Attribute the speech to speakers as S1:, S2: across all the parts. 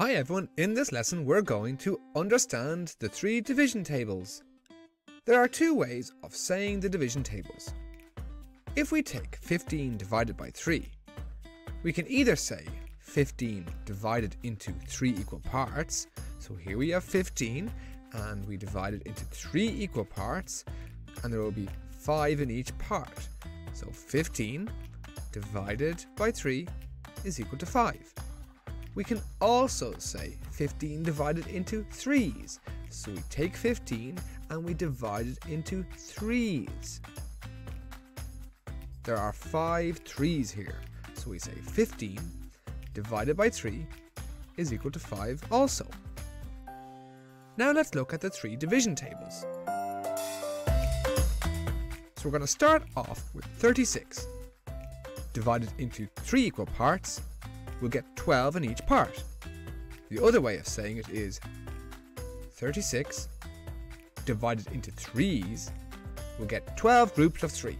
S1: Hi everyone, in this lesson we're going to understand the three division tables. There are two ways of saying the division tables. If we take 15 divided by 3, we can either say 15 divided into 3 equal parts, so here we have 15 and we divide it into 3 equal parts and there will be 5 in each part. So 15 divided by 3 is equal to 5. We can also say 15 divided into 3's. So we take 15 and we divide it into 3's. There are 5 3's here. So we say 15 divided by 3 is equal to 5 also. Now let's look at the three division tables. So we're going to start off with 36. Divided into 3 equal parts we'll get 12 in each part. The other way of saying it is 36 divided into 3's, we'll get 12 groups of 3.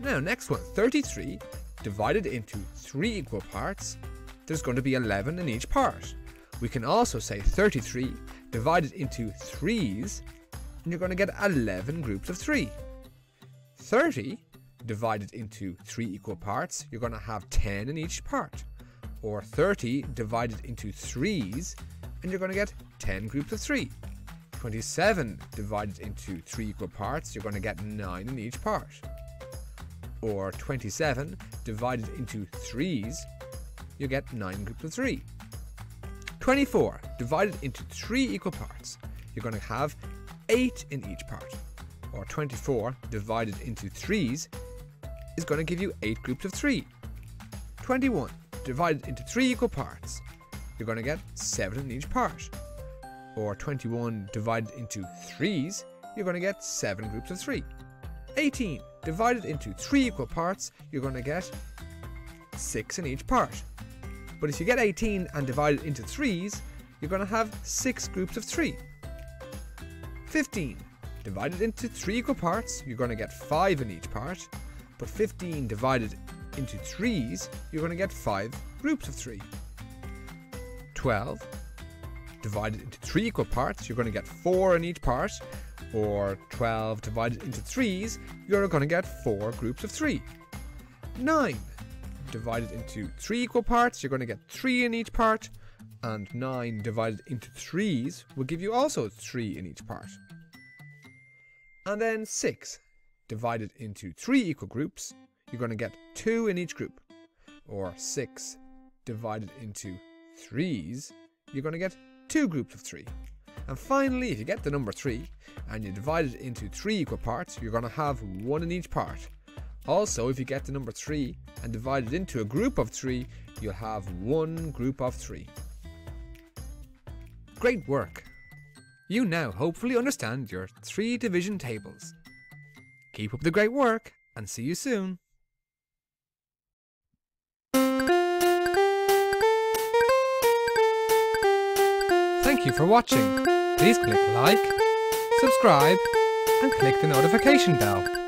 S1: Now next one, 33 divided into 3 equal parts, there's going to be 11 in each part. We can also say 33 divided into 3's, and you're going to get 11 groups of 3. 30 divided into three equal parts, you're going to have 10 in each part. Or 30 divided into threes, and you're going to get 10 groups of three. 27 divided into three equal parts, you're going to get 9 in each part. Or 27 divided into threes, you get 9 groups of 3. 24 divided into 3 equal parts, you're going to have 8 in each part. Or 24 divided into 3's, is going to give you 8 groups of 3. 21 divided into 3 equal parts. You're going to get 7 in each part. Or 21 divided into 3's, you're going to get 7 groups of 3. 18 divided into 3 equal parts, you're going to get 6 in each part. But if you get 18 and divide it into 3's, you're going to have 6 groups of 3. 15 divided into 3 equal parts, you're going to get 5 in each part but 15 divided into 3's, you're going to get 5 groups of 3. 12 divided into 3 equal parts, you're going to get 4 in each part, or 12 divided into 3's, you're going to get 4 groups of 3. 9 divided into 3 equal parts, you're going to get 3 in each part, and 9 divided into 3's will give you also 3 in each part. And then 6 divided into three equal groups, you're going to get two in each group. Or six divided into threes, you're going to get two groups of three. And finally, if you get the number three and you divide it into three equal parts, you're going to have one in each part. Also, if you get the number three and divide it into a group of three, you'll have one group of three. Great work! You now hopefully understand your three division tables. Keep up the great work and see you soon. Thank you for watching. Please click like, subscribe and click the notification bell.